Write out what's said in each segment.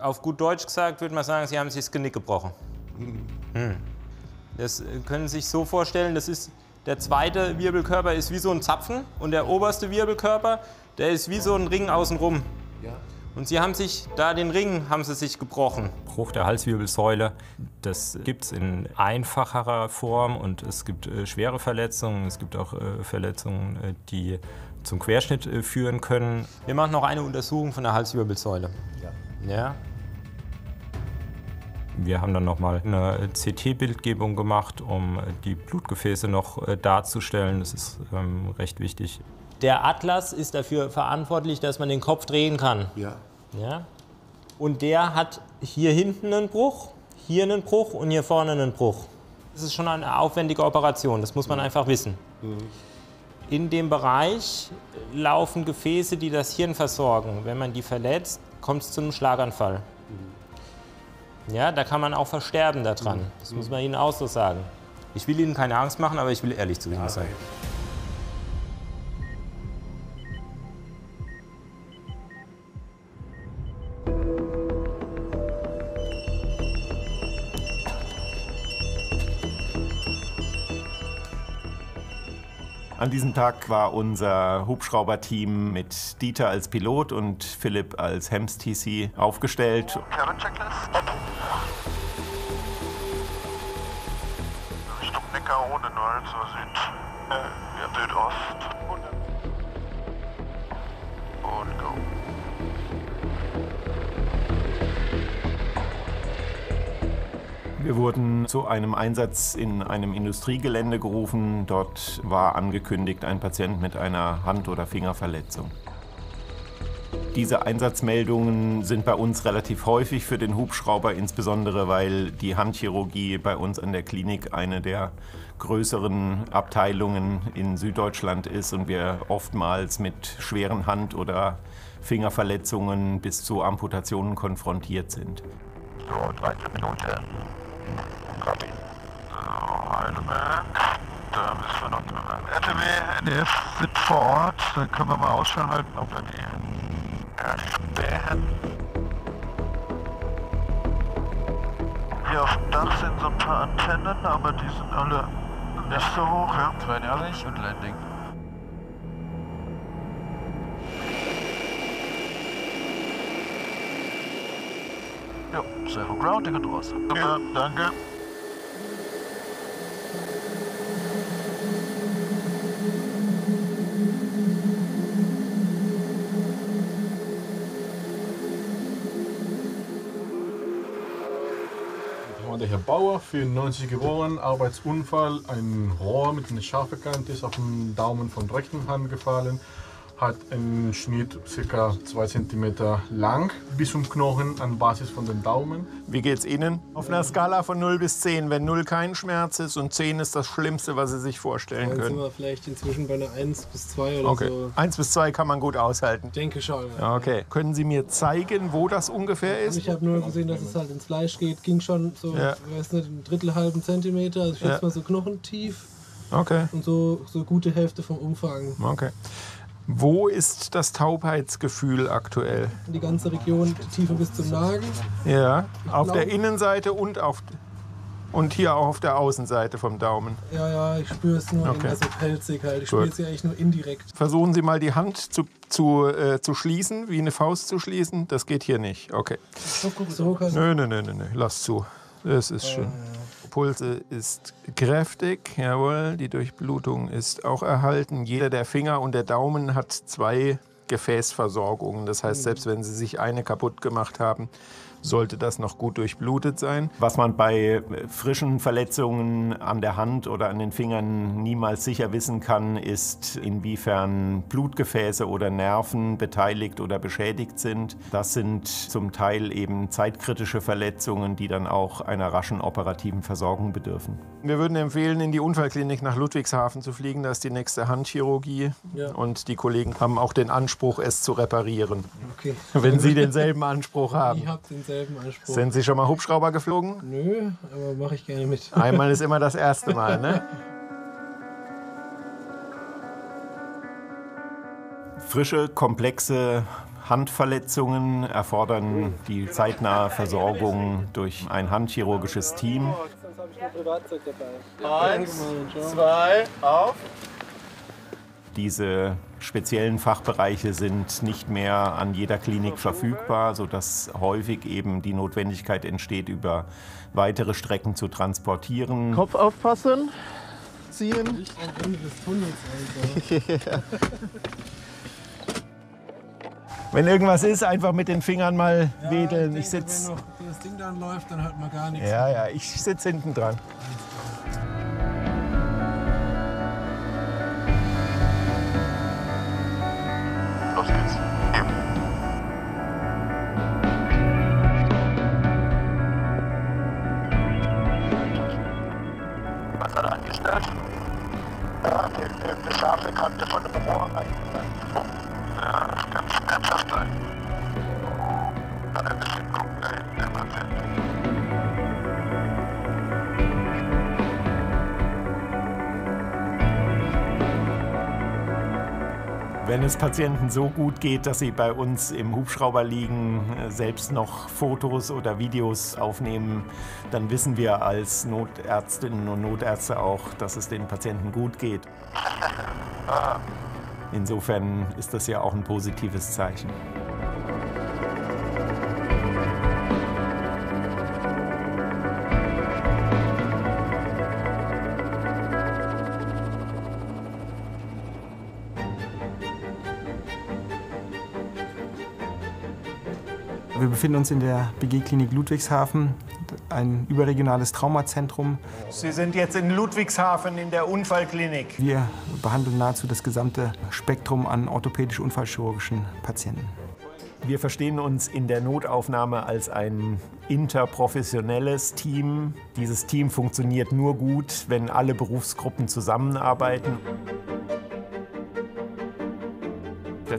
Auf gut Deutsch gesagt würde man sagen, Sie haben sich das Genick gebrochen. Hm. Das können Sie sich so vorstellen, das ist, der zweite Wirbelkörper ist wie so ein Zapfen und der oberste Wirbelkörper, der ist wie so ein Ring außenrum. Ja. Und Sie haben sich, da den Ring haben Sie sich gebrochen. Bruch der Halswirbelsäule, das gibt es in einfacherer Form und es gibt äh, schwere Verletzungen, es gibt auch äh, Verletzungen, äh, die zum Querschnitt äh, führen können. Wir machen noch eine Untersuchung von der Halswirbelsäule. Ja. Ja. Wir haben dann nochmal eine CT-Bildgebung gemacht, um die Blutgefäße noch äh, darzustellen. Das ist ähm, recht wichtig. Der Atlas ist dafür verantwortlich, dass man den Kopf drehen kann. Ja. Ja? Und der hat hier hinten einen Bruch, hier einen Bruch und hier vorne einen Bruch. Das ist schon eine aufwendige Operation, das muss man einfach wissen. In dem Bereich laufen Gefäße, die das Hirn versorgen. Wenn man die verletzt, kommt es zu einem Schlaganfall. Ja, da kann man auch versterben daran. Das muss man Ihnen auch so sagen. Ich will Ihnen keine Angst machen, aber ich will ehrlich zu Ihnen sein. An diesem Tag war unser Hubschrauberteam mit Dieter als Pilot und Philipp als Hems TC aufgestellt. Cabin Null zur Süd. Äh, Südost. Und go. Wir wurden zu einem Einsatz in einem Industriegelände gerufen. Dort war angekündigt ein Patient mit einer Hand- oder Fingerverletzung. Diese Einsatzmeldungen sind bei uns relativ häufig für den Hubschrauber, insbesondere weil die Handchirurgie bei uns an der Klinik eine der größeren Abteilungen in Süddeutschland ist und wir oftmals mit schweren Hand- oder Fingerverletzungen bis zu Amputationen konfrontiert sind. So, 13 Minuten. Copy. So, Heidelberg. Da müssen wir noch. RTW, NDF sind vor Ort. Da können wir mal Ausschau halten, ob wir die erspähen. Hier auf dem Dach sind so ein paar Antennen, aber die sind alle nicht so hoch, ja. 32 und Landing. Ja, Zero Grounding und raus. super, danke. Herr Bauer, 94 geboren, Arbeitsunfall, ein Rohr mit einer scharfen Kante ist auf den Daumen von rechten Hand gefallen, hat einen Schnitt ca. 2 cm lang bis zum Knochen an Basis von den Daumen. Wie geht's Ihnen? Auf einer Skala von 0 bis 10, wenn 0 kein Schmerz ist und 10 ist das Schlimmste, was Sie sich vorstellen Dann sind können. wir vielleicht inzwischen bei einer 1 bis 2 oder Okay. so. 1 bis 2 kann man gut aushalten. Ich denke schon. Ja, Okay. Können Sie mir zeigen, wo das ungefähr ist? Ich habe nur gesehen, dass es halt ins Fleisch geht. Ging schon so, Ja. ich weiß nicht, ein Drittel, halben Zentimeter. Also ich schätze Ja. mal so knochentief Okay. und so, so gute Hälfte vom Umfang. Okay. Wo ist das Taubheitsgefühl aktuell? Die ganze Region, die Tiefe bis zum Nagen. Ja, auf glaube- der Innenseite und auf und hier auch auf der Außenseite vom Daumen. Ja, ja, ich spüre es nur Okay. immer so pelzig halt. Ich spüre es ja eigentlich nur indirekt. Versuchen Sie mal die Hand zu, zu, äh, zu schließen, wie eine Faust zu schließen. Das geht hier nicht. Okay. So kann Nö, nö, nö, nö, nö. Lass zu. Das ist schön. Pulse ist kräftig, jawohl. Die Durchblutung ist auch erhalten. Jeder der Finger und der Daumen hat zwei Gefäßversorgungen. Das heißt, selbst wenn Sie sich eine kaputt gemacht haben, sollte das noch gut durchblutet sein. Was man bei äh, frischen Verletzungen an der Hand oder an den Fingern niemals sicher wissen kann, ist, inwiefern Blutgefäße oder Nerven beteiligt oder beschädigt sind. Das sind zum Teil eben zeitkritische Verletzungen, die dann auch einer raschen operativen Versorgung bedürfen. Wir würden empfehlen, in die Unfallklinik nach Ludwigshafen zu fliegen. Da ist die nächste Handchirurgie. Ja. Und die Kollegen haben auch den Anspruch, es zu reparieren, Okay. wenn sie denselben Anspruch haben. Ich habe denselben Anspruch. Sind Sie schon mal Hubschrauber geflogen? Nö, aber mache ich gerne mit. Einmal ist immer das erste Mal, ne? Frische, komplexe Handverletzungen erfordern die zeitnahe Versorgung durch ein handchirurgisches Team. Eins, zwei, auf. Diese speziellen Fachbereiche sind nicht mehr an jeder Klinik verfügbar, sodass häufig eben die Notwendigkeit entsteht, über weitere Strecken zu transportieren. Kopf aufpassen. Ziehen. Am Ende des Tunnels, Alter. Wenn irgendwas ist, einfach mit den Fingern mal wedeln. Ich denke, sitze. Wenn noch das Ding dann läuft, dann hört man gar nichts. Ja, ja, ich sitze hinten dran. Wenn es Patienten so gut geht, dass sie bei uns im Hubschrauber liegen, selbst noch Fotos oder Videos aufnehmen, dann wissen wir als Notärztinnen und Notärzte auch, dass es den Patienten gut geht. Insofern ist das ja auch ein positives Zeichen. Befinden uns in der BG-Klinik Ludwigshafen, ein überregionales Traumazentrum. Sie sind jetzt in Ludwigshafen in der Unfallklinik. Wir behandeln nahezu das gesamte Spektrum an orthopädisch-unfallchirurgischen Patienten. Wir verstehen uns in der Notaufnahme als ein interprofessionelles Team. Dieses Team funktioniert nur gut, wenn alle Berufsgruppen zusammenarbeiten.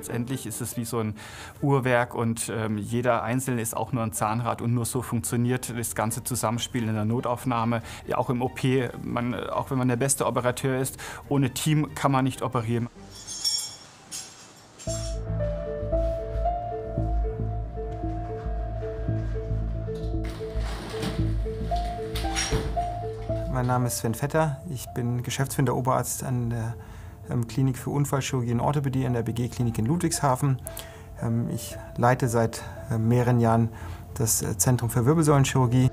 Letztendlich ist es wie so ein Uhrwerk und ähm, jeder Einzelne ist auch nur ein Zahnrad und nur so funktioniert das ganze Zusammenspiel in der Notaufnahme, ja, auch im OP. Man, äh, auch wenn man der beste Operateur ist, ohne Team kann man nicht operieren. Mein Name ist Sven Vetter. Ich bin Geschäftsführender Oberarzt an der Klinik für Unfallchirurgie und Orthopädie an der BG-Klinik in Ludwigshafen. Ähm, ich leite seit äh, mehreren Jahren das äh, Zentrum für Wirbelsäulenchirurgie.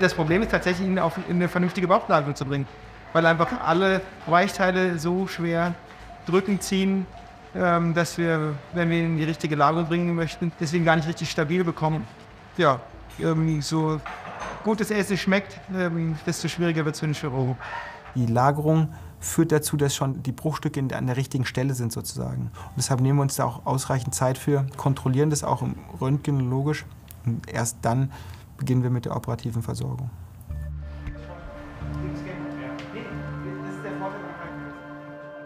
Das Problem ist tatsächlich, ihn auf in eine vernünftige Bauchnabel zu bringen. Weil einfach alle Weichteile so schwer drücken, ziehen, ähm, dass wir, wenn wir ihn in die richtige Lage bringen möchten, deswegen gar nicht richtig stabil bekommen. Ja, irgendwie so gut das Essen schmeckt, ähm, desto schwieriger wird es für den Chirurgen. Die Lagerung führt dazu, dass schon die Bruchstücke an der richtigen Stelle sind sozusagen. Und deshalb nehmen wir uns da auch ausreichend Zeit für, kontrollieren das auch im Röntgen logisch und erst dann beginnen wir mit der operativen Versorgung.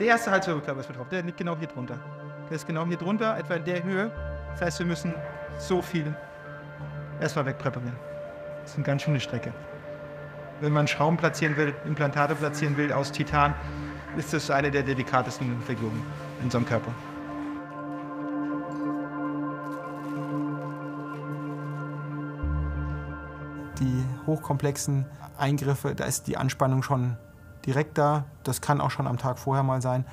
Der erste Halswirbelkörper ist betroffen, der liegt genau hier drunter. Der ist genau hier drunter, etwa in der Höhe. Das heißt, wir müssen so viel erstmal wegpräparieren. Das ist eine ganz schöne Strecke. Wenn man Schrauben platzieren will, Implantate platzieren will aus Titan, ist das eine der delikatesten Verlegungen in einem Körper. Die hochkomplexen Eingriffe, da ist die Anspannung schon direkt da. Das kann auch schon am Tag vorher mal sein.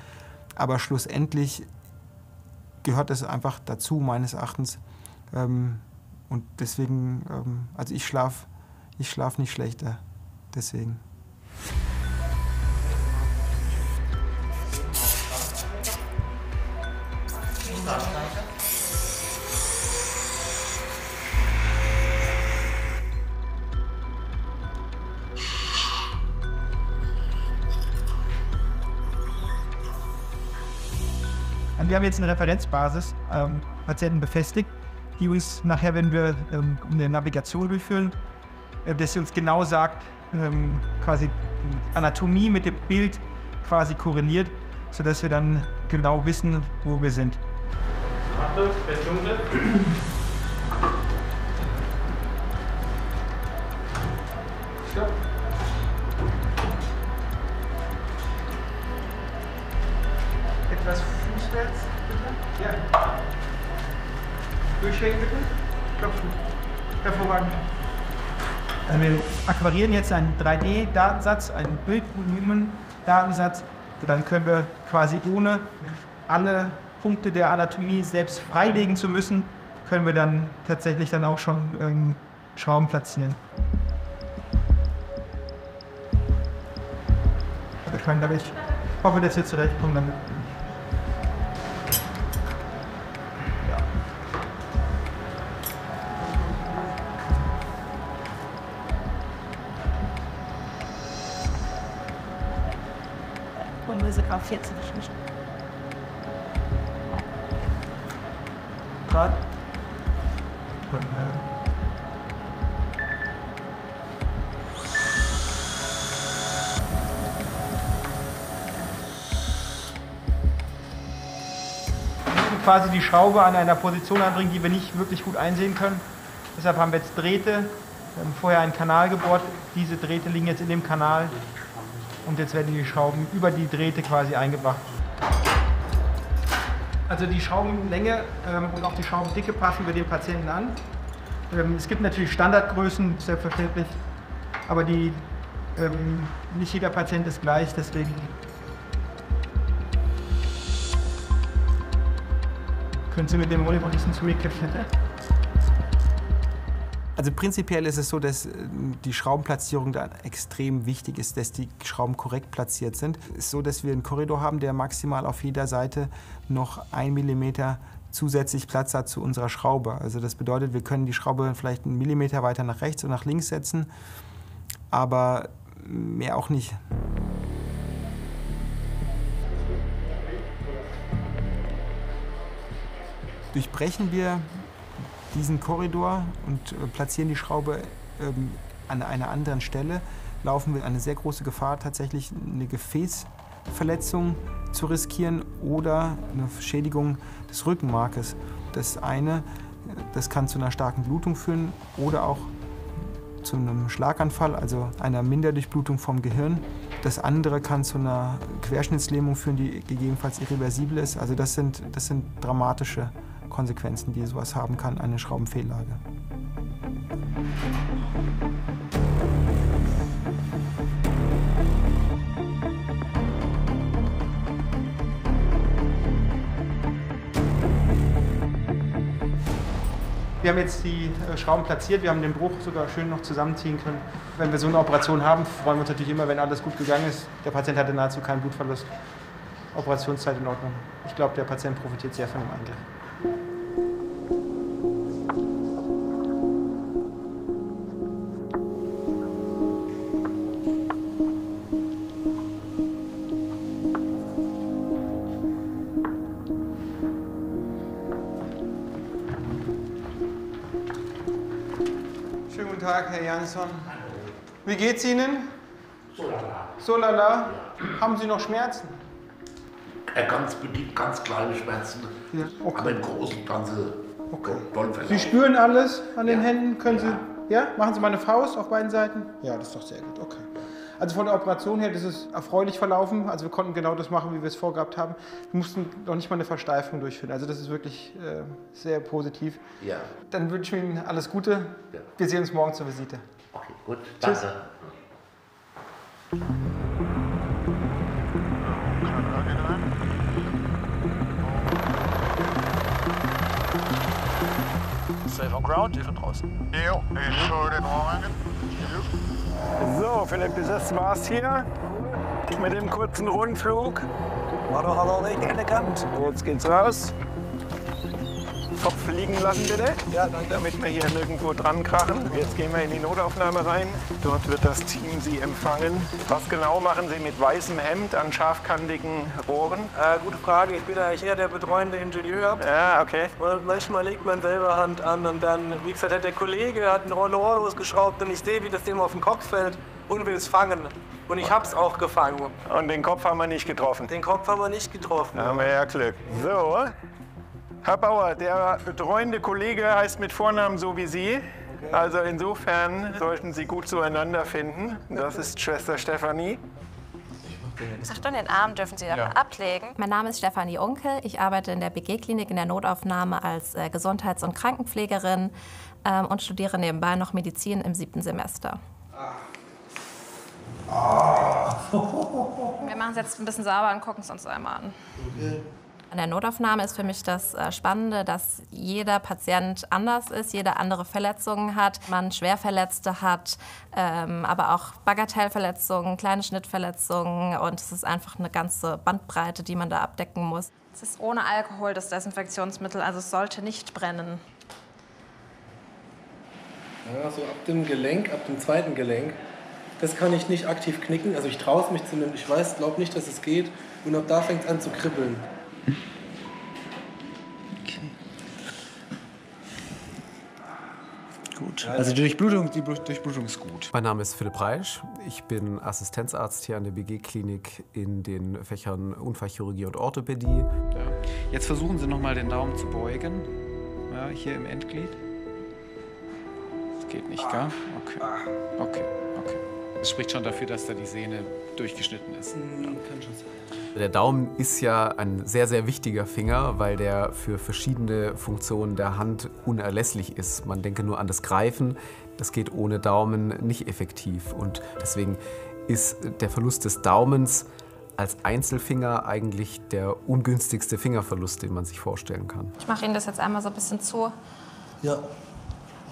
Aber schlussendlich gehört das einfach dazu, meines Erachtens. Ähm, und deswegen, ähm, also ich schlafe ich schlaf nicht schlechter. Deswegen. Wir haben jetzt eine Referenzbasis, ähm, Patienten befestigt, die uns nachher, wenn wir ähm, eine Navigation durchführen, äh, dass sie uns genau sagt, ähm, quasi Anatomie mit dem Bild quasi korreliert, sodass wir dann genau wissen, wo wir sind. Etwas Durchschwenken bitte. Klopfen. Hervorragend. Also wir akquirieren jetzt einen 3D-Datensatz, einen Bildvolumen-Datensatz. Dann können wir quasi ohne alle Punkte der Anatomie selbst freilegen zu müssen, können wir dann tatsächlich dann auch schon ähm, Schrauben platzieren. Wir können ich hoffe, dass wir zurechtkommen damit. Quasi die Schraube an einer Position anbringen, die wir nicht wirklich gut einsehen können. Deshalb haben wir jetzt Drähte. Wir haben vorher einen Kanal gebohrt. Diese Drähte liegen jetzt in dem Kanal. Und jetzt werden die Schrauben über die Drähte quasi eingebracht. Also die Schraubenlänge ähm, und auch die Schraubendicke passen wir dem Patienten an. Ähm, es gibt natürlich Standardgrößen, selbstverständlich, aber die, ähm, nicht jeder Patient ist gleich, deswegen können Sie mit dem Oliver bisschen zurückkämpfen. Also prinzipiell ist es so, dass äh, die Schraubenplatzierung da extrem wichtig ist, dass die Schrauben korrekt platziert sind. Es ist so, dass wir einen Korridor haben, der maximal auf jeder Seite noch ein Millimeter zusätzlich Platz hat zu unserer Schraube. Also das bedeutet, wir können die Schraube vielleicht einen Millimeter weiter nach rechts und nach links setzen, aber mehr auch nicht. Durchbrechen wir diesen Korridor und äh, platzieren die Schraube ähm, an einer anderen Stelle, laufen wir eine sehr große Gefahr, tatsächlich eine Gefäßverletzung zu riskieren oder eine Schädigung des Rückenmarkes. Das eine, das kann zu einer starken Blutung führen oder auch zu einem Schlaganfall, also einer Minderdurchblutung vom Gehirn. Das andere kann zu einer Querschnittslähmung führen, die gegebenenfalls irreversibel ist. Also das sind, das sind dramatische Konsequenzen, die sowas haben kann, eine Schraubenfehllage. Wir haben jetzt die äh, Schrauben platziert, wir haben den Bruch sogar schön noch zusammenziehen können. Wenn wir so eine Operation haben, freuen wir uns natürlich immer, wenn alles gut gegangen ist. Der Patient hatte nahezu keinen Blutverlust. Operationszeit in Ordnung. Ich glaube, der Patient profitiert sehr von dem Eingriff. Jansson. Wie geht's Ihnen? So lala. So lala. Haben Sie noch Schmerzen? Äh, ganz bedingt, ganz kleine Schmerzen. Ja, Aber im Großen und Ganzen okay. Sie spüren alles an den Händen? Können Sie. Ja? Machen Sie mal eine Faust auf beiden Seiten? Ja, das ist doch sehr gut. Okay. Also von der Operation her, das ist erfreulich verlaufen. Also wir konnten genau das machen, wie wir es vorgehabt haben. Wir mussten noch nicht mal eine Versteifung durchführen. Also das ist wirklich äh, sehr positiv. Ja. Dann wünsche ich Ihnen alles Gute. Ja. Wir sehen uns morgen zur Visite. Okay, gut. Tschüss. Danke. Safe on ground, ihr schon draußen. Jo, ich höre den Ohrringen. So, Philipp, das war's hier mit dem kurzen Rundflug. War doch aber recht elegant. Jetzt geht's raus. Kopf liegen lassen bitte. Ja, danke. Damit wir hier nirgendwo dran krachen. Jetzt gehen wir in die Notaufnahme rein. Dort wird das Team Sie empfangen. Was genau machen Sie mit weißem Hemd an scharfkantigen Rohren? Äh, gute Frage. Ich bin eigentlich eher der betreuende Ingenieur. Ja, okay. Und manchmal legt man selber Hand an und dann, wie gesagt, hat der Kollege hat ein Rohr losgeschraubt und ich sehe, wie das dem auf den Kopf fällt und will es fangen. Und ich hab's auch gefangen. Und den Kopf haben wir nicht getroffen. Den Kopf haben wir nicht getroffen. Da haben wir ja Glück. So, Herr Bauer, der betreuende Kollege heißt mit Vornamen so wie Sie. Also insofern sollten Sie gut zueinander finden. Das ist Schwester Stefanie. Achtung, den Arm dürfen Sie Ja. ablegen. Mein Name ist Stefanie Unkel. Ich arbeite in der BG-Klinik in der Notaufnahme als äh, Gesundheits- und Krankenpflegerin ähm, und studiere nebenbei noch Medizin im siebten Semester. Wir machen es jetzt ein bisschen sauber und gucken es uns einmal an. An der Notaufnahme ist für mich das äh, Spannende, dass jeder Patient anders ist, jeder andere Verletzungen hat, man Schwerverletzte hat, ähm, aber auch Bagatellverletzungen, kleine Schnittverletzungen und es ist einfach eine ganze Bandbreite, die man da abdecken muss. Es ist ohne Alkohol das Desinfektionsmittel, also es sollte nicht brennen. Ja, so ab dem Gelenk, ab dem zweiten Gelenk, das kann ich nicht aktiv knicken. Also ich traue es mich zumindest. Ich weiß, glaube nicht, dass es geht. Und ab da fängt es an zu kribbeln. Gut. Also die Durchblutung, die Blut- Durchblutung ist gut. Mein Name ist Philipp Reisch. Ich bin Assistenzarzt hier an der BG-Klinik in den Fächern Unfallchirurgie und Orthopädie. Ja. Jetzt versuchen Sie nochmal den Daumen zu beugen. Ja, hier im Endglied. Das geht nicht, gell? Okay. Okay, Das spricht schon dafür, dass da die Sehne durchgeschnitten ist. Kann schon sein. Der Daumen ist ja ein sehr, sehr wichtiger Finger, weil der für verschiedene Funktionen der Hand unerlässlich ist. Man denke nur an das Greifen. Das geht ohne Daumen nicht effektiv. Und deswegen ist der Verlust des Daumens als Einzelfinger eigentlich der ungünstigste Fingerverlust, den man sich vorstellen kann. Ich mache Ihnen das jetzt einmal so ein bisschen zu, Ja.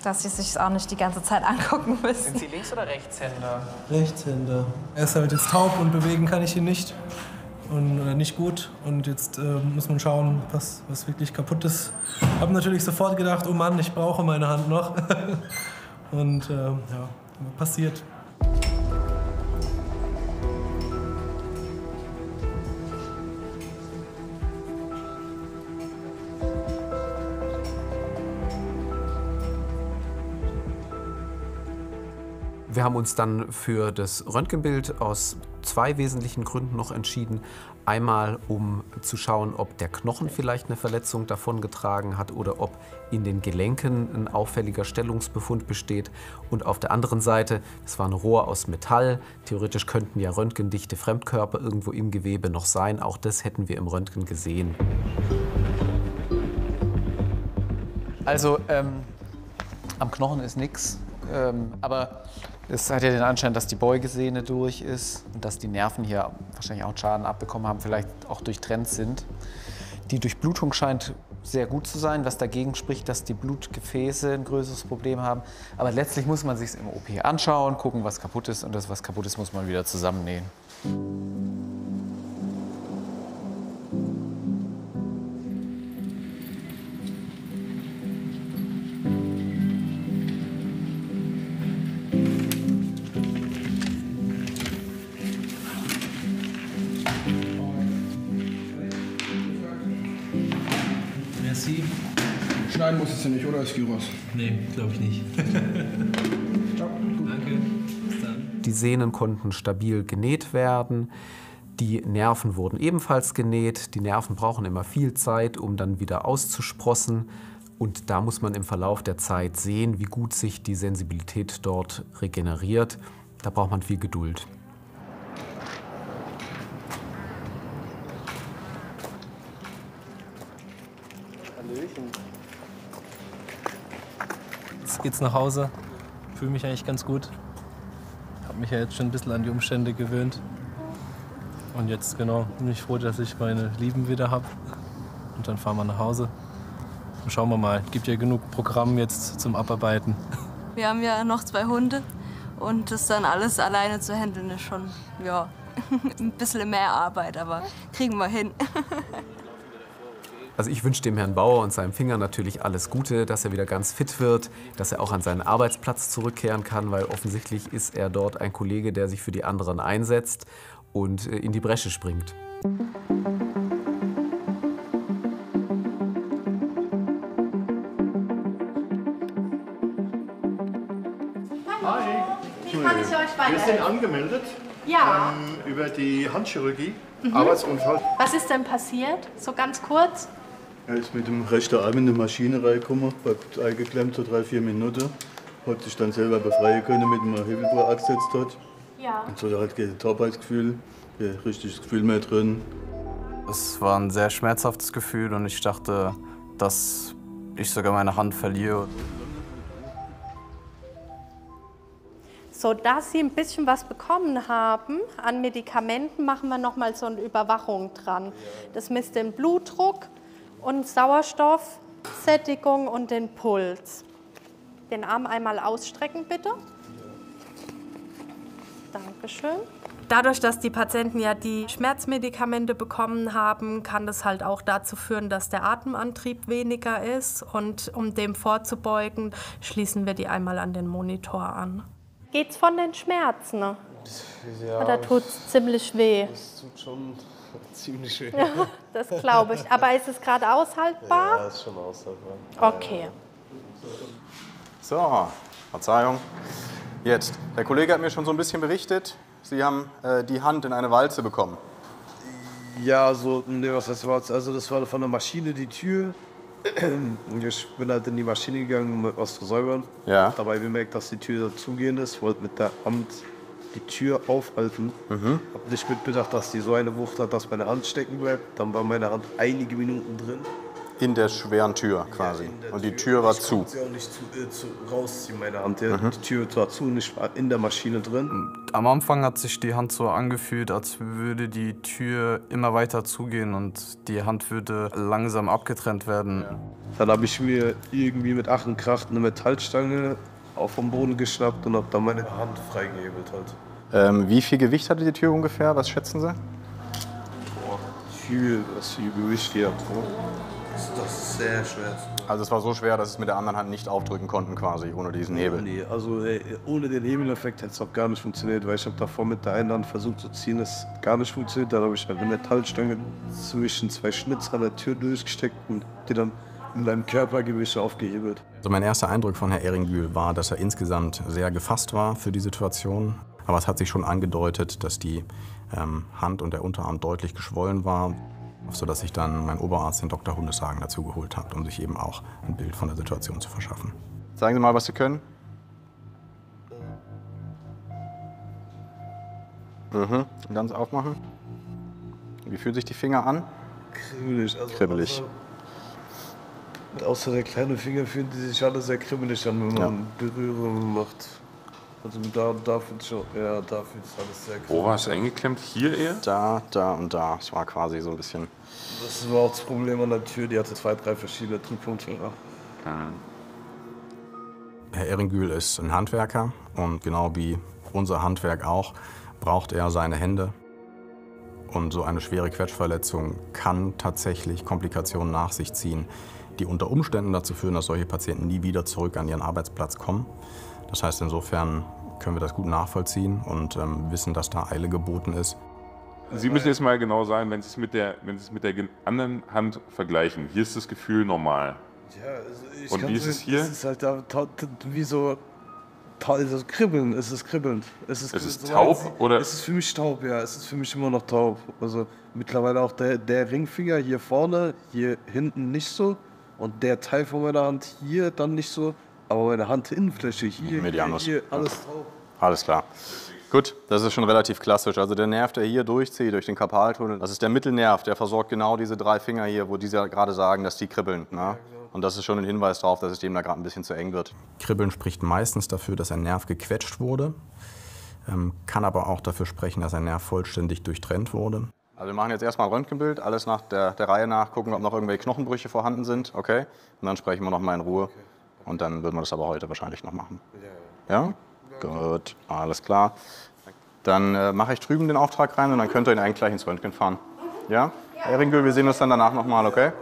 Dass Sie sich auch nicht die ganze Zeit angucken müssen. Sind Sie Links- oder Rechtshänder? Rechtshänder. Er ist halt jetzt taub und bewegen kann ich ihn nicht. Und, oder nicht gut. Und jetzt äh, muss man schauen, was, was wirklich kaputt ist. Hab natürlich sofort gedacht, oh Mann, ich brauche meine Hand noch. und äh, ja, passiert. Haben uns dann für das Röntgenbild aus zwei wesentlichen Gründen noch entschieden. Einmal, um zu schauen, ob der Knochen vielleicht eine Verletzung davongetragen hat oder ob in den Gelenken ein auffälliger Stellungsbefund besteht. Und auf der anderen Seite, es war ein Rohr aus Metall. Theoretisch könnten ja röntgendichte Fremdkörper irgendwo im Gewebe noch sein. Auch das hätten wir im Röntgen gesehen. Also ähm, am Knochen ist nichts, ähm, aber es hat ja den Anschein, dass die Beugesehne durch ist und dass die Nerven hier wahrscheinlich auch einen Schaden abbekommen haben, vielleicht auch durchtrennt sind. Die Durchblutung scheint sehr gut zu sein, was dagegen spricht, dass die Blutgefäße ein größeres Problem haben. Aber letztlich muss man sich es im OP anschauen, gucken, was kaputt ist und das, was kaputt ist, muss man wieder zusammennähen. Merci. Schneiden musstest du nicht, oder, als Gyros? Nee, glaube ich nicht. Danke. Bis dann. Die Sehnen konnten stabil genäht werden. Die Nerven wurden ebenfalls genäht. Die Nerven brauchen immer viel Zeit, um dann wieder auszusprossen. Und da muss man im Verlauf der Zeit sehen, wie gut sich die Sensibilität dort regeneriert. Da braucht man viel Geduld. Geht's nach Hause. Fühle mich eigentlich ganz gut. Habe mich ja jetzt schon ein bisschen an die Umstände gewöhnt. Und jetzt genau bin ich froh, dass ich meine Lieben wieder habe. Und dann fahren wir nach Hause. Und schauen wir mal. Gibt ja genug Programm jetzt zum Abarbeiten. Wir haben ja noch zwei Hunde und das dann alles alleine zu handeln ist schon, ja, ein bisschen mehr Arbeit, aber kriegen wir hin. Also ich wünsche dem Herrn Bauer und seinem Finger natürlich alles Gute, dass er wieder ganz fit wird, dass er auch an seinen Arbeitsplatz zurückkehren kann, weil offensichtlich ist er dort ein Kollege, der sich für die anderen einsetzt und äh, in die Bresche springt. Wie kann ich euch Wir sind angemeldet Ja. ähm, über die Handchirurgie, Mhm. Arbeitsunfall. Was ist denn passiert? So ganz kurz. Er ist mit dem rechten Arm in die Maschine reingekommen, war gut eingeklemmt, so drei, vier Minuten. Hat sich dann selber befreien können mit einem Hebelbohr angesetzt hat. Ja. Und so hat er halt kein Taubheitsgefühl. Ja, richtig Gefühl mehr drin. Es war ein sehr schmerzhaftes Gefühl und ich dachte, dass ich sogar meine Hand verliere. Sodass Sie ein bisschen was bekommen haben an Medikamenten, machen wir nochmal so eine Überwachung dran. Das misst den Blutdruck und Sauerstoffsättigung und den Puls. Den Arm einmal ausstrecken, bitte. Dankeschön. Dadurch, dass die Patienten ja die Schmerzmedikamente bekommen haben, kann das halt auch dazu führen, dass der Atemantrieb weniger ist. Und um dem vorzubeugen, schließen wir die einmal an den Monitor an. Geht's von den Schmerzen? Ja, Oder tut's ziemlich weh? Das tut schon ziemlich. Ja, das glaube ich. Aber ist es gerade aushaltbar? Ja, ist schon aushaltbar. Okay. So, Verzeihung. Jetzt, der Kollege hat mir schon so ein bisschen berichtet, Sie haben äh, die Hand in eine Walze bekommen. Ja, so, nee, was heißt Walze? Also, das war von der Maschine die Tür. Ich bin halt in die Maschine gegangen, um was zu säubern. Ja. Dabei bemerkt, dass die Tür zugehen ist, wollte mit der Hand die Tür aufhalten. Mhm. Hab nicht mitbedacht, dass die so eine Wucht hat, dass meine Hand stecken bleibt. Dann war meine Hand einige Minuten drin. In der schweren Tür quasi. Und die Tür war ich zu. konnte sie auch nicht zu, äh, zu, rausziehen, meine Hand. Ja. Mhm. Die Tür war zu und ich war in der Maschine drin. Am Anfang hat sich die Hand so angefühlt, als würde die Tür immer weiter zugehen und die Hand würde langsam abgetrennt werden. Dann habe ich mir irgendwie mit Ach und Kraft eine Metallstange auf vom Boden geschnappt und habe dann meine Hand freigehebelt halt. Ähm, wie viel Gewicht hatte die Tür ungefähr? Was schätzen Sie? Boah, viel, was viel Gewicht hier. Das, das ist sehr schwer. Also es war so schwer, dass Sie es mit der anderen Hand nicht aufdrücken konnten quasi, ohne diesen Hebel. Nee, also äh, ohne den Hebeleffekt hätte es auch gar nicht funktioniert, weil ich habe davor mit der einen Hand versucht zu ziehen, es hat gar nicht funktioniert. Dann habe ich halt eine Metallstange zwischen zwei Schnitzer an der Tür durchgesteckt und die dann in meinem Körpergewicht aufgehebelt. Also mein erster Eindruck von Herrn Ehringbühl war, dass er insgesamt sehr gefasst war für die Situation. Aber es hat sich schon angedeutet, dass die ähm, Hand und der Unterarm deutlich geschwollen war, sodass ich dann meinen Oberarzt, den Dr. Hundeshagen, dazu geholt habe, um sich eben auch ein Bild von der Situation zu verschaffen. Sagen Sie mal, was Sie können. Mhm. Ganz aufmachen. Wie fühlen sich die Finger an? Kribbelig. Also Kribbelig. Außer, außer der kleine Finger fühlen die sich alle sehr kribbelig an, wenn man Berührungen macht. Also da, da fühlt sich ja, da fühlt sich alles sehr kribbelig. Wo war es eingeklemmt? Hier eher? Da, da und da. Es war quasi so ein bisschen. Das war auch das Problem an der Tür, die hatte zwei, drei verschiedene Druckpunkte. Herr Ehringühl ist ein Handwerker und genau wie unser Handwerk auch, braucht er seine Hände. Und so eine schwere Quetschverletzung kann tatsächlich Komplikationen nach sich ziehen, die unter Umständen dazu führen, dass solche Patienten nie wieder zurück an ihren Arbeitsplatz kommen. Das heißt, insofern können wir das gut nachvollziehen und ähm, wissen, dass da Eile geboten ist. Sie müssen jetzt mal genau sagen, wenn Sie es mit der, wenn Sie es mit der anderen Hand vergleichen. Hier ist das Gefühl normal. Ja, also ich Und kann wie ist es hier? Es ist halt da, wie so also kribbeln, es ist kribbelnd. Es ist, Es ist so- taub, oder? Es ist für mich taub, ja. Es ist für mich immer noch taub. Also mittlerweile auch der, der Ringfinger hier vorne, hier hinten nicht so. Und der Teil von meiner Hand hier dann nicht so. Aber meine Handinnenfläche hier, hier, Medianus. hier alles taub. Alles klar. Gut, das ist schon relativ klassisch. Also der Nerv, der hier durchzieht, durch den Karpaltunnel, das ist der Mittelnerv, der versorgt genau diese drei Finger hier, wo die ja gerade sagen, dass die kribbeln. Ne? Und das ist schon ein Hinweis darauf, dass es dem da gerade ein bisschen zu eng wird. Kribbeln spricht meistens dafür, dass ein Nerv gequetscht wurde, ähm, kann aber auch dafür sprechen, dass ein Nerv vollständig durchtrennt wurde. Also wir machen jetzt erstmal ein Röntgenbild, alles nach der, der Reihe nach, gucken, ob noch irgendwelche Knochenbrüche vorhanden sind, okay? Und dann sprechen wir noch mal in Ruhe. Und dann würden wir das aber heute wahrscheinlich noch machen. Ja? Gut, alles klar. Dann äh, mache ich drüben den Auftrag rein und dann könnt ihr ihn eigentlich gleich ins Röntgen fahren. Ja? Herr Ringel, wir sehen uns dann danach nochmal, okay?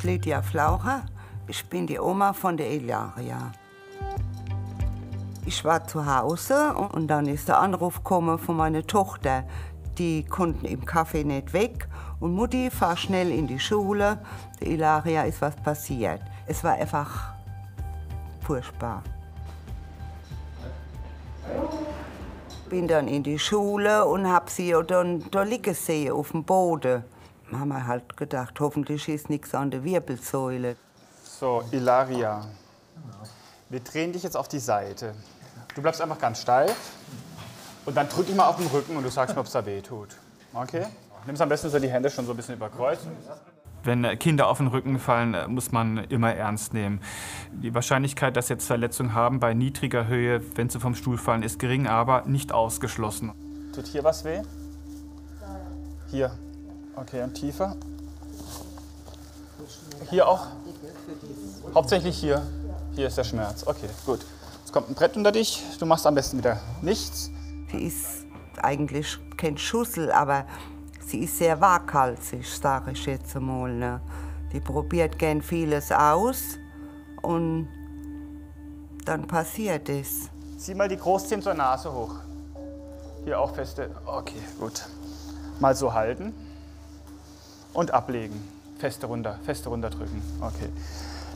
Ist Lydia Flaucher. Ich bin die Oma von der Ilaria. Ich war zu Hause und dann ist der Anruf gekommen von meiner Tochter. Die konnten im Café nicht weg und Mutti fahr schnell in die Schule. Der Ilaria ist was passiert. Es war einfach furchtbar. Bin dann in die Schule und hab sie dann da liegen sehen auf dem Boden. Haben wir halt gedacht, hoffentlich ist nichts an der Wirbelsäule. So, Ilaria. Wir drehen dich jetzt auf die Seite. Du bleibst einfach ganz steif. Und dann drück ich mal auf den Rücken und du sagst mir, ob es da weh tut. Okay? Nimmst am besten so die Hände schon so ein bisschen über Kreuz. Wenn äh, Kinder auf den Rücken fallen, äh, muss man immer ernst nehmen. Die Wahrscheinlichkeit, dass sie jetzt Verletzungen haben bei niedriger Höhe, wenn sie vom Stuhl fallen, ist gering, aber nicht ausgeschlossen. Tut hier was weh? Hier. Okay, und tiefer? Hier auch? Hauptsächlich hier. Hier ist der Schmerz. Okay, gut. Jetzt kommt ein Brett unter dich. Du machst am besten wieder nichts. Sie ist eigentlich kein Schussel, aber sie ist sehr waghalsig, sage ich jetzt einmal. Ne? Die probiert gern vieles aus und dann passiert es. Zieh mal die Großzehen zur Nase hoch. Hier auch feste. Okay, gut. Mal so halten und ablegen. Feste runter, feste runterdrücken. Okay.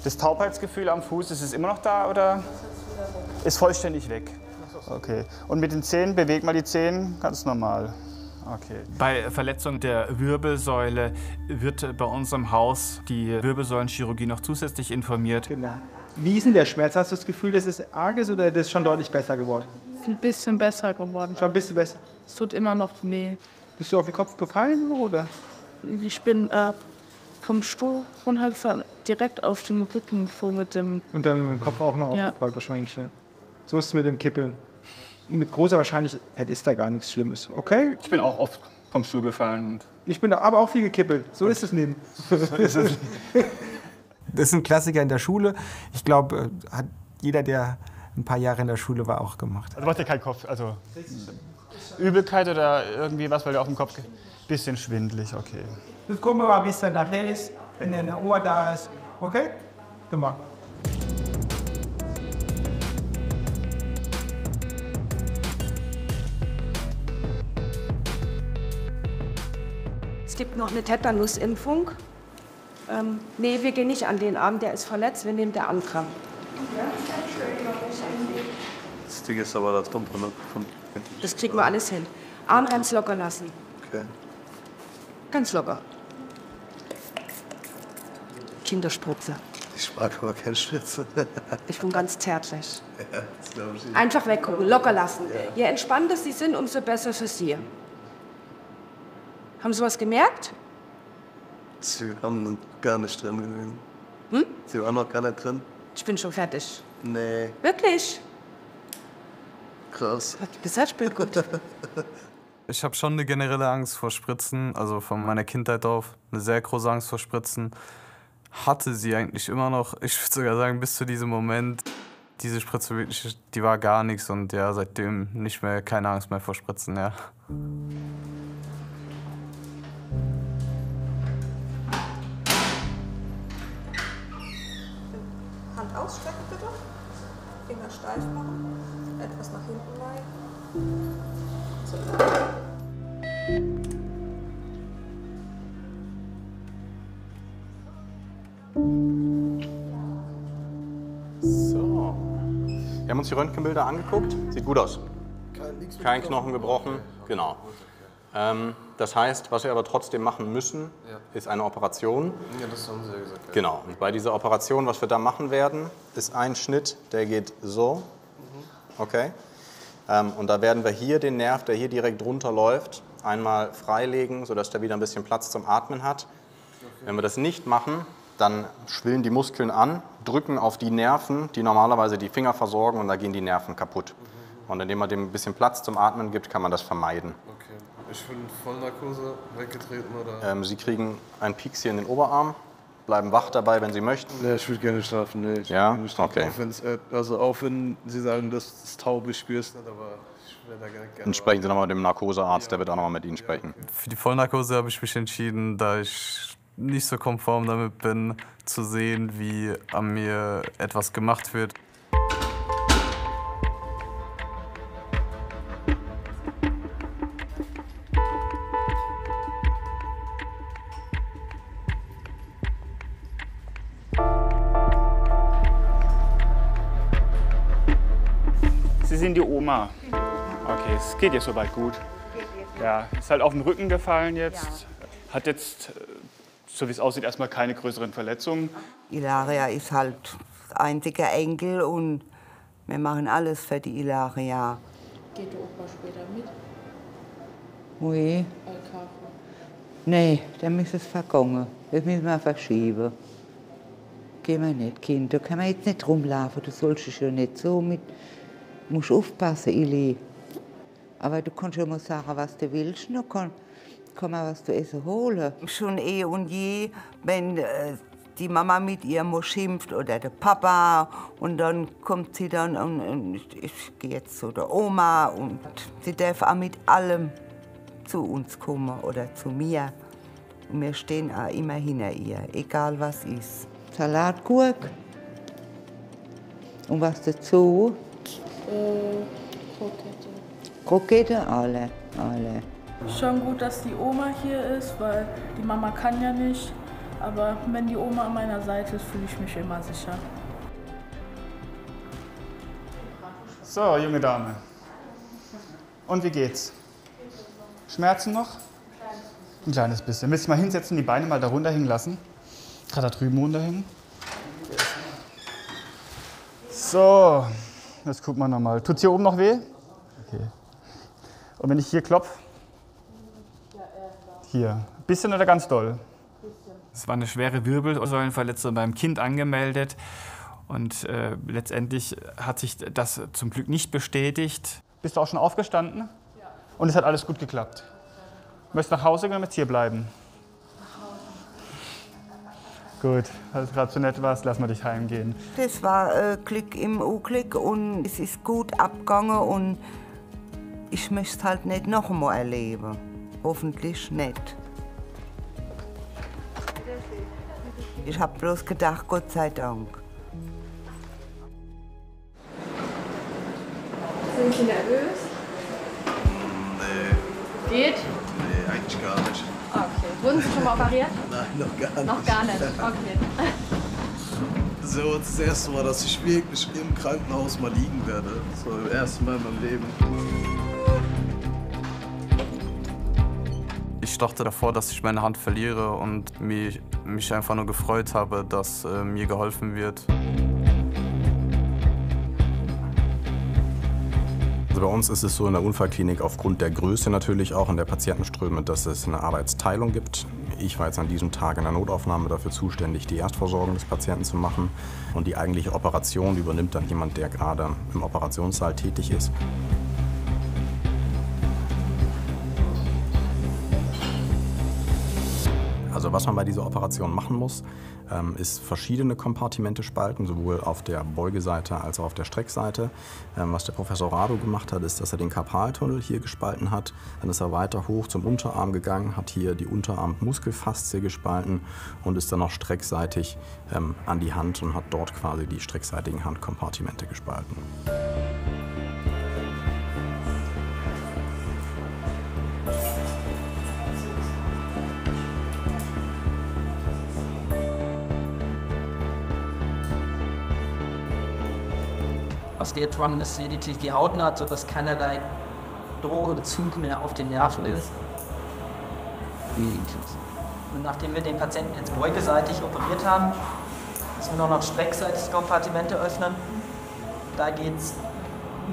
Das Taubheitsgefühl am Fuß, ist es immer noch da oder ist vollständig weg? Okay. Und mit den Zehen, beweg mal die Zehen ganz normal. Okay. Bei Verletzung der Wirbelsäule wird bei uns im Haus die Wirbelsäulenchirurgie noch zusätzlich informiert. Genau. Wie ist denn der Schmerz? Hast du das Gefühl, das ist arg ist oder das ist schon deutlich besser geworden? Ein bisschen besser geworden. Schon ein bisschen besser. Es tut immer noch weh. Bist du auf den Kopf gefallen oder? Ich bin äh, vom Stuhl runtergefallen, direkt auf den Rücken vor mit dem. Und dann mit dem Kopf auch noch Ja. aufgebaut wahrscheinlich. Ne? So ist es mit dem Kippeln. Mit großer Wahrscheinlichkeit ist da gar nichts Schlimmes. Okay? Ich bin auch oft vom Stuhl gefallen. Ich bin da aber auch viel gekippelt. So ist es Leben. Das ist ein Klassiker in der Schule. Ich glaube, äh, hat jeder, der ein paar Jahre in der Schule war, auch gemacht. Also macht dir keinen Kopf. Also Übelkeit oder irgendwie was, weil dir auf dem Kopf. Bisschen schwindelig, okay. Jetzt gucken wir mal, wie es dann nachher ist, wenn der eine Ohr da ist. Okay? Gemacht. Es gibt noch eine Tetanusimpfung. Ähm, nee, wir gehen nicht an den Arm, der ist verletzt, wir nehmen der Ankram. Das Ding ist aber da drunter. Ne? Von, Das kriegen wir alles hin. Arm ganz locker lassen. okay. Ganz locker. Kinderspritze. Ich mag aber keinen Schwitze. Ich bin ganz zärtlich. ja, das glaube ich. Einfach weggucken, locker lassen. Je entspannter Sie sind, umso besser für Sie. Haben Sie was gemerkt? Sie haben noch gar nicht drin gewesen. Hm? Sie waren noch gar nicht drin? Ich bin schon fertig. Nee, Wirklich? krass. Hat gesagt, bin gut. Ich habe schon eine generelle Angst vor Spritzen, also von meiner Kindheit auf eine sehr große Angst vor Spritzen. Hatte sie eigentlich immer noch, ich würde sogar sagen, bis zu diesem Moment. Diese Spritze wirklich, die war gar nichts und ja, seitdem nicht mehr, keine Angst mehr vor Spritzen, ja. Hand ausstrecken bitte. Finger steif machen. Etwas nach hinten neigen. So. Wir haben uns die Röntgenbilder angeguckt. Sieht gut aus. Kein Knochen gebrochen. Genau. Ähm, das heißt, was wir aber trotzdem machen müssen, Ja. ist eine Operation. Ja, das haben Sie ja gesagt. Ja. Genau. Und bei dieser Operation, was wir da machen werden, ist ein Schnitt, der geht so. Okay. Ähm, und da werden wir hier den Nerv, der hier direkt drunter läuft, einmal freilegen, sodass der wieder ein bisschen Platz zum Atmen hat. Wenn wir das nicht machen, dann schwillen die Muskeln an, drücken auf die Nerven, die normalerweise die Finger versorgen, und da gehen die Nerven kaputt. Und indem man dem ein bisschen Platz zum Atmen gibt, kann man das vermeiden. Okay. Ich bin Vollnarkose weggetreten oder? Ähm, Sie kriegen einen Pieks hier in den Oberarm, bleiben wach dabei, wenn Sie möchten. Nee, ich würde gerne schlafen. Nee, ich Ja? schlafen. Okay. Auch wenn's, äh, also auch wenn Sie sagen, dass du das Taube spürst. Aber ich wäre da gerne. Dann sprechen Sie nochmal mit dem Narkosearzt, der wird auch nochmal mit Ihnen sprechen. Für die Vollnarkose habe ich mich entschieden, da ich nicht so konform damit bin, zu sehen, wie an mir etwas gemacht wird. Oma. Okay, es geht jetzt soweit gut. Ja, ist halt auf den Rücken gefallen jetzt. Hat jetzt, äh, so wie es aussieht, erstmal keine größeren Verletzungen. Ilaria ist halt das einzige Enkel und wir machen alles für die Ilaria. Geht der Opa später mit? Ui, nee, dann ist es vergangen. Das müssen wir verschieben. Gehen wir nicht, Kind. Da kann man jetzt nicht rumlaufen. Du sollst dich ja nicht so mit. Musst aufpassen, Ili. Aber du kannst ja mal sagen, was du willst. Dann kann, kann man was zu essen holen. Schon eh und je, wenn äh, die Mama mit ihr mal schimpft oder der Papa und dann kommt sie dann und, und ich, ich gehe jetzt zu der Oma und sie darf auch mit allem zu uns kommen oder zu mir. Und wir stehen auch immer hinter ihr, egal was ist. Salatgurk. Und was dazu? Äh, Krokette. Krokette, alle, alle. Schon gut, dass die Oma hier ist, weil die Mama kann ja nicht. Aber wenn die Oma an meiner Seite ist, fühle ich mich immer sicher. So, junge Dame. Und wie geht's? Schmerzen noch? Ein kleines bisschen. Willst du mal hinsetzen, die Beine mal da runterhängen lassen? Gerade da drüben runterhängen. So, jetzt gucken wir nochmal. Tut's hier oben noch weh? Okay. Und wenn ich hier klopfe? Hier. Bisschen oder ganz doll? Es war eine schwere Wirbelsäulenverletzung beim Kind angemeldet. Und äh, letztendlich hat sich das zum Glück nicht bestätigt. Bist du auch schon aufgestanden? Ja. Und es hat alles gut geklappt. Möchtest du nach Hause gehen oder möchtest hier bleiben? Gut, weil du gerade so nett warst, lass mal dich heimgehen. Das war äh, Glück im Unglück und es ist gut abgegangen und ich möchte es halt nicht noch einmal erleben. Hoffentlich nicht. Ich habe bloß gedacht, Gott sei Dank. Sind Sie nervös? Nee, Geht? nee, eigentlich gar nicht. Wurden Sie schon mal operiert? Nein, noch gar nicht. Noch gar nicht. Okay. So, das erste Mal, dass ich wirklich im Krankenhaus mal liegen werde. So, das erste Mal in meinem Leben. Ich dachte davor, dass ich meine Hand verliere und mich, mich einfach nur gefreut habe, dass äh, mir geholfen wird. Also bei uns ist es so in der Unfallklinik aufgrund der Größe natürlich auch und der Patientenströme, dass es eine Arbeitsteilung gibt. Ich war jetzt an diesem Tag in der Notaufnahme dafür zuständig, die Erstversorgung des Patienten zu machen. Und die eigentliche Operation übernimmt dann jemand, der gerade im Operationssaal tätig ist. Also was man bei dieser Operation machen muss, ähm, ist verschiedene Kompartimente spalten, sowohl auf der Beugeseite als auch auf der Streckseite. Ähm, was der Professor Rado gemacht hat, ist, dass er den Karpaltunnel hier gespalten hat. Dann ist er weiter hoch zum Unterarm gegangen, hat hier die Unterarmmuskelfaszie gespalten und ist dann noch streckseitig ähm, an die Hand und hat dort quasi die streckseitigen Handkompartimente gespalten. Was der Drum ist lediglich die Hautnaht, sodass keinerlei Droh oder Zug mehr auf den Nerven ist. Und nachdem wir den Patienten jetzt beugeseitig operiert haben, müssen wir noch streckseitig Kompartimente öffnen. Da geht es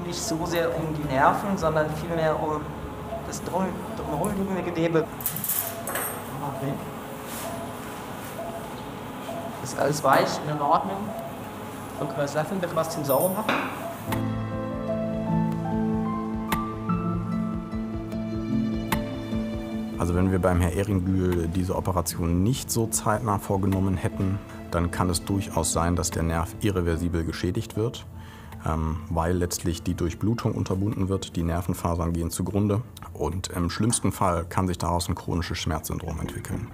nicht so sehr um die Nerven, sondern vielmehr um das drum, drumherum liegende Gewebe. Okay. Ist alles weich und in Ordnung. Dann können wir das Löffeln bitte was zum Sauer machen. Also wenn wir beim Herr Ehringühl diese Operation nicht so zeitnah vorgenommen hätten, dann kann es durchaus sein, dass der Nerv irreversibel geschädigt wird, ähm, weil letztlich die Durchblutung unterbunden wird, die Nervenfasern gehen zugrunde und im schlimmsten Fall kann sich daraus ein chronisches Schmerzsyndrom entwickeln.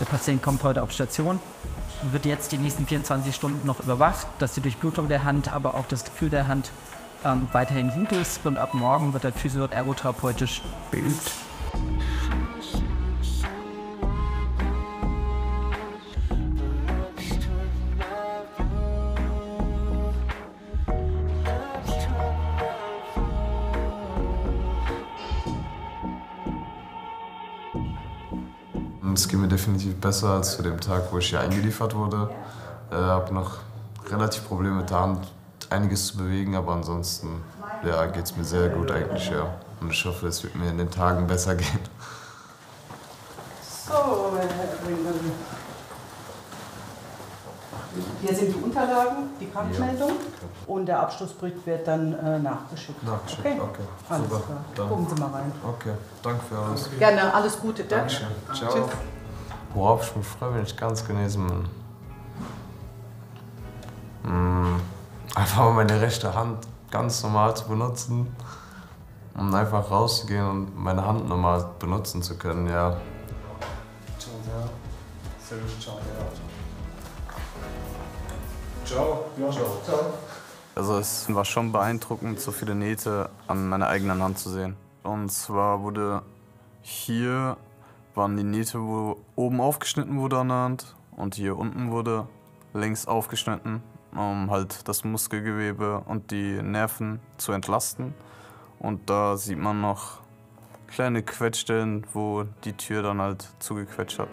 Der Patient kommt heute auf Station wird jetzt die nächsten 24 Stunden noch überwacht, dass die Durchblutung der Hand, aber auch das Gefühl der Hand ähm, weiterhin gut ist. Und ab morgen wird er physio- und ergotherapeutisch beübt. Besser als zu dem Tag, wo ich hier eingeliefert wurde. Ich äh, habe noch relativ Probleme mit der Hand, einiges zu bewegen, aber ansonsten ja, geht es mir sehr gut eigentlich. Ja. Und ich hoffe, es wird mir in den Tagen besser gehen. So, Herr Ringel. Hier sind die Unterlagen, die Krankmeldung und der Abschlussbericht wird dann äh, nachgeschickt. Nachgeschickt, okay. okay. Alles Super. klar. Dann- Gucken Sie mal rein. Okay, danke für alles. Gerne, alles Gute. Dankeschön. Ciao. Tschüss. Worauf ich mich freue, wenn ich ganz genesen bin. Mm, Einfach mal meine rechte Hand ganz normal zu benutzen. Um einfach rauszugehen und meine Hand normal benutzen zu können, ja. Ciao. Ja, ciao. Ciao. Also es war schon beeindruckend, so viele Nähte an meiner eigenen Hand zu sehen. Und zwar wurde hier waren die Nähte, wo oben aufgeschnitten wurde an der Hand und hier unten wurde längs aufgeschnitten, um halt das Muskelgewebe und die Nerven zu entlasten. Und da sieht man noch kleine Quetschstellen, wo die Tür dann halt zugequetscht hat.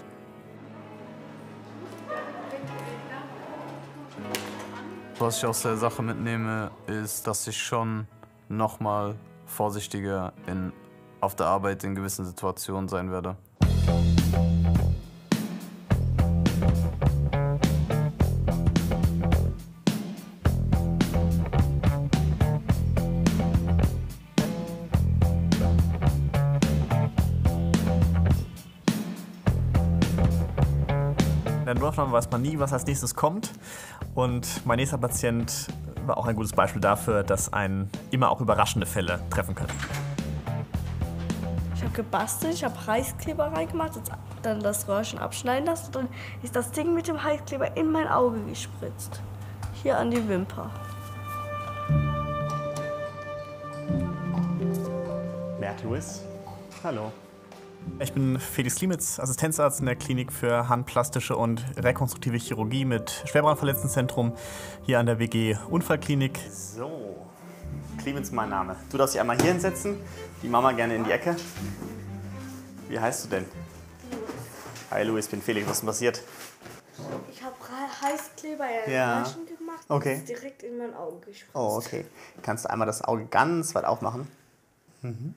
Was ich aus der Sache mitnehme, ist, dass ich schon nochmal vorsichtiger in, auf der Arbeit in gewissen Situationen sein werde. In der Notaufnahme weiß man nie, was als nächstes kommt. Und mein nächster Patient war auch ein gutes Beispiel dafür, dass einen immer auch überraschende Fälle treffen können. Ich habe gebastelt, ich habe Heißkleber reingemacht, jetzt dann das Röhrchen abschneiden lassen und dann ist das Ding mit dem Heißkleber in mein Auge gespritzt. Hier an die Wimper. Mert Lewis. Hallo. Ich bin Felix Klimitz, Assistenzarzt in der Klinik für handplastische und rekonstruktive Chirurgie mit Schwerbrandverletztenzentrum hier an der WG Unfallklinik. So, Clemens mein Name. Du darfst dich einmal hier hinsetzen, die Mama gerne in die Ecke. Wie heißt du denn? Hi Luis, bin Felix. Was ist denn passiert? Ich habe Heißkleber in Ja. Röhrchen gemacht Okay. und direkt in mein Auge gespritzt. Oh, okay. Kannst du einmal das Auge ganz weit aufmachen? Mhm.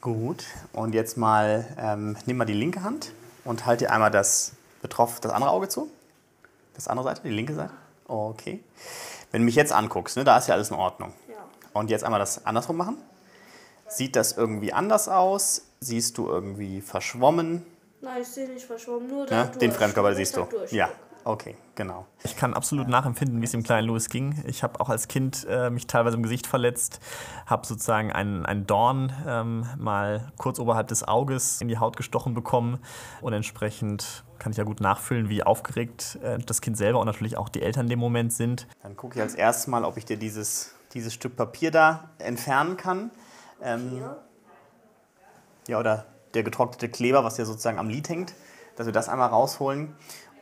Gut. Und jetzt mal, ähm, nimm mal die linke Hand und halt dir einmal das betroffen, das andere Auge zu. Das andere Seite, die linke Seite. Okay. Wenn du mich jetzt anguckst, ne, da ist ja alles in Ordnung. Und jetzt einmal das andersrum machen. Sieht das irgendwie anders aus? Siehst du irgendwie verschwommen? Nein, ich sehe nicht verschwommen, nur Ja, den Fremdkörper siehst du. Ja, okay, genau. Ich kann absolut nachempfinden, wie es dem kleinen Louis ging. Ich habe auch als Kind äh, mich teilweise im Gesicht verletzt, habe sozusagen einen, einen Dorn ähm, mal kurz oberhalb des Auges in die Haut gestochen bekommen und entsprechend kann ich ja gut nachfühlen, wie aufgeregt äh, das Kind selber und natürlich auch die Eltern in dem Moment sind. Dann gucke ich als erstes mal, ob ich dir dieses, dieses Stück Papier da entfernen kann. Ähm, ja, oder der getrocknete Kleber, was ja sozusagen am Lid hängt, dass wir das einmal rausholen.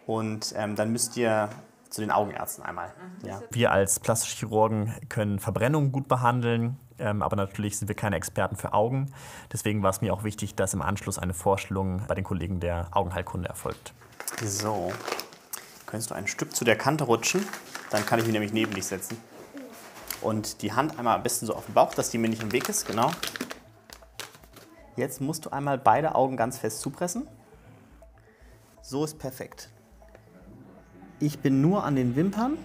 Und ähm, dann müsst ihr zu den Augenärzten einmal. Ja. Wir als plastische Chirurgen können Verbrennungen gut behandeln, ähm, aber natürlich sind wir keine Experten für Augen. Deswegen war es mir auch wichtig, dass im Anschluss eine Vorstellung bei den Kollegen der Augenheilkunde erfolgt. So, könntest du ein Stück zu der Kante rutschen, dann kann ich mich nämlich neben dich setzen. Und die Hand einmal am besten so auf den Bauch, dass die mir nicht im Weg ist, genau. Jetzt musst du einmal beide Augen ganz fest zupressen. So ist perfekt. Ich bin nur an den Wimpern.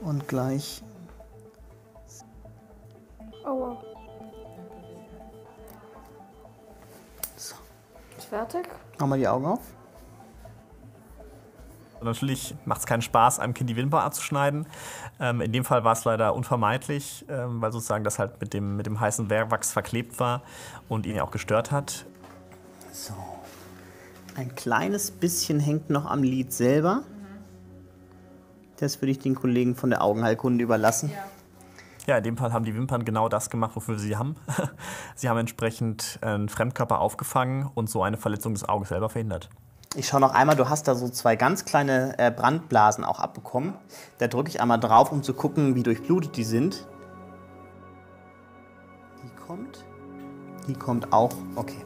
Und gleich Aua. Ist fertig? machen wir die Augen auf. Und natürlich macht es keinen Spaß, einem Kind die Wimper abzuschneiden. Ähm, in dem Fall war es leider unvermeidlich, ähm, weil sozusagen das halt mit dem, mit dem heißen Wehrwachs verklebt war und ihn ja auch gestört hat. So. Ein kleines bisschen hängt noch am Lid selber. Das würde ich den Kollegen von der Augenheilkunde überlassen. Ja, in dem Fall haben die Wimpern genau das gemacht, wofür sie haben. sie haben entsprechend einen Fremdkörper aufgefangen und so eine Verletzung des Auges selber verhindert. Ich schaue noch einmal, du hast da so zwei ganz kleine äh, Brandblasen auch abbekommen. Da drücke ich einmal drauf, um zu gucken, wie durchblutet die sind. Die kommt. Die kommt auch. Okay.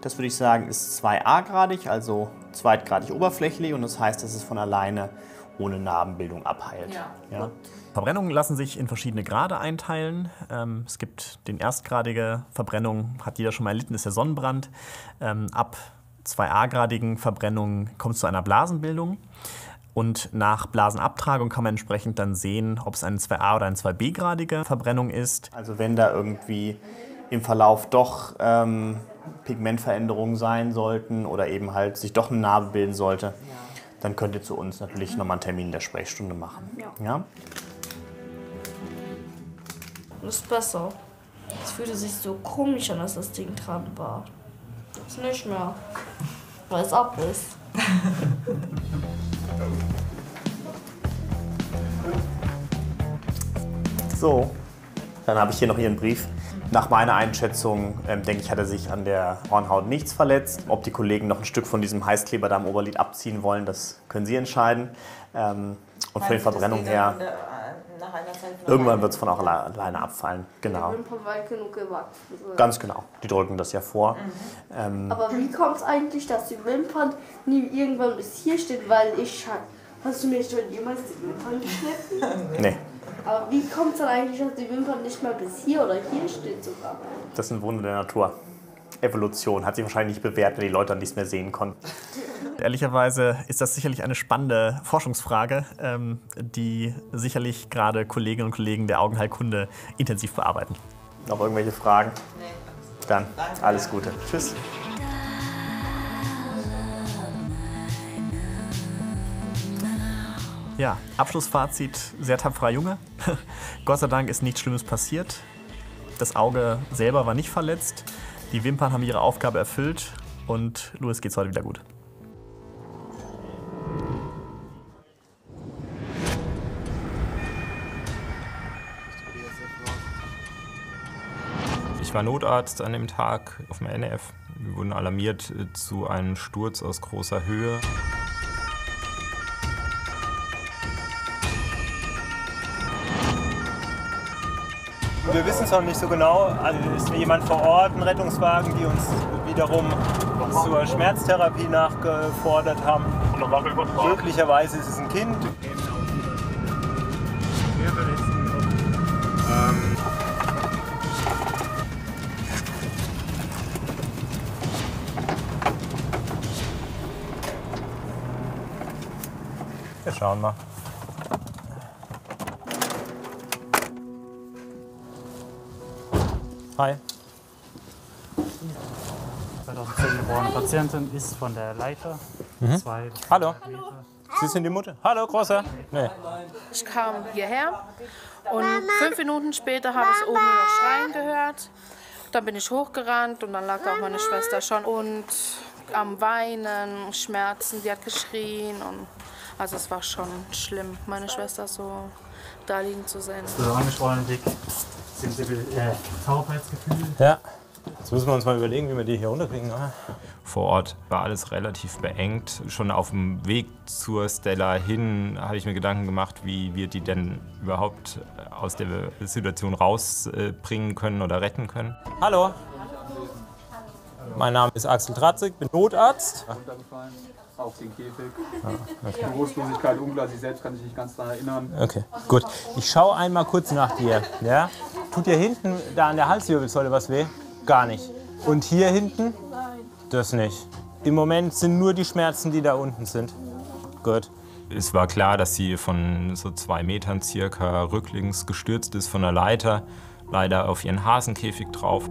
Das würde ich sagen, ist 2a-gradig, also zweitgradig oberflächlich und das heißt, dass es von alleine ohne Narbenbildung abheilt. Ja. Ja? Verbrennungen lassen sich in verschiedene Grade einteilen. Ähm, es gibt den erstgradige Verbrennung, hat jeder schon mal erlitten, ist der Sonnenbrand. Ähm, ab 2a-gradigen Verbrennungen kommt es zu einer Blasenbildung. Und nach Blasenabtragung kann man entsprechend dann sehen, ob es eine 2a- oder eine 2b-gradige Verbrennung ist. Also wenn da irgendwie im Verlauf doch ähm, Pigmentveränderungen sein sollten oder eben halt sich doch eine Narbe bilden sollte, dann könnt ihr zu uns natürlich nochmal einen Termin in der Sprechstunde machen. Ja. Ja? Das ist besser. Es fühlte sich so komisch an, als das Ding dran war. Jetzt nicht mehr. Es ab ist. So, dann habe ich hier noch Ihren Brief. Nach meiner Einschätzung ähm, denke ich, hat er sich an der Hornhaut nichts verletzt. Ob die Kollegen noch ein Stück von diesem Heißkleber da am Oberlid abziehen wollen, das können Sie entscheiden. Ähm, und von den Verbrennungen her, Nach einer Zeit irgendwann wird es von auch alle- alleine abfallen. Genau. Die Wimpern weit genug gewachsen sind. Ganz genau. Die drücken das ja vor. Ähm, Aber wie kommt es eigentlich, dass die Wimpern nie irgendwann bis hier stehen? Weil ich. ha- Hast du mir schon jemals die Wimpern geschnitten? nee, Aber wie kommt es dann eigentlich, dass die Wimpern nicht mal bis hier oder hier stehen sogar? das sind Wunder der Natur. Evolution hat sich wahrscheinlich nicht bewährt, wenn die Leute dann nichts mehr sehen konnten. Ehrlicherweise ist das sicherlich eine spannende Forschungsfrage, ähm, die sicherlich gerade Kolleginnen und Kollegen der Augenheilkunde intensiv bearbeiten. Noch irgendwelche Fragen? Dann alles Gute. Tschüss. Ja, Abschlussfazit, sehr tapferer Junge. Gott sei Dank ist nichts Schlimmes passiert. Das Auge selber war nicht verletzt. Die Wimpern haben ihre Aufgabe erfüllt und Louis geht's heute wieder gut. War Notarzt an dem Tag auf dem NF. Wir wurden alarmiert äh, zu einem Sturz aus großer Höhe. Wir wissen es noch nicht so genau. Also ist jemand vor Ort, ein Rettungswagen, die uns wiederum zur Schmerztherapie nachgefordert haben. Möglicherweise ist es ein Kind. Wir schauen mal. Hi. 2010 geborene Patientin ist von der Leiter. Mhm. Zwei Hallo. Sie sind die Mutter? Hallo, Großer. Nee. Ich kam hierher und fünf Minuten später habe ich oben noch Schreien gehört. Dann bin ich hochgerannt und dann lag da auch meine Schwester schon und am Weinen, Schmerzen, die hat geschrien und also es war schon schlimm, meine Schwester so da liegen zu sehen. So angeschwollen dick. Sensibil, äh, Taubheitsgefühl. Ja. Jetzt müssen wir uns mal überlegen, wie wir die hier runterkriegen. oder? Vor Ort war alles relativ beengt. Schon auf dem Weg zur Stella hin habe ich mir Gedanken gemacht, wie wir die denn überhaupt aus der Situation rausbringen können oder retten können. Hallo. Mein Name ist Axel Tratzig, bin Notarzt. Auf den Käfig. okay. Bewusstlosigkeit, unklar, sie selbst kann sich nicht ganz daran erinnern. Okay, gut. Ich schaue einmal kurz nach dir. Ja? Tut dir hinten da an der Halswirbelsäule was weh? Gar nicht. Und hier hinten? Das nicht. Im Moment sind nur die Schmerzen, die da unten sind. Gut. Es war klar, dass sie von so zwei Metern circa rücklings gestürzt ist von der Leiter, leider auf ihren Hasenkäfig drauf.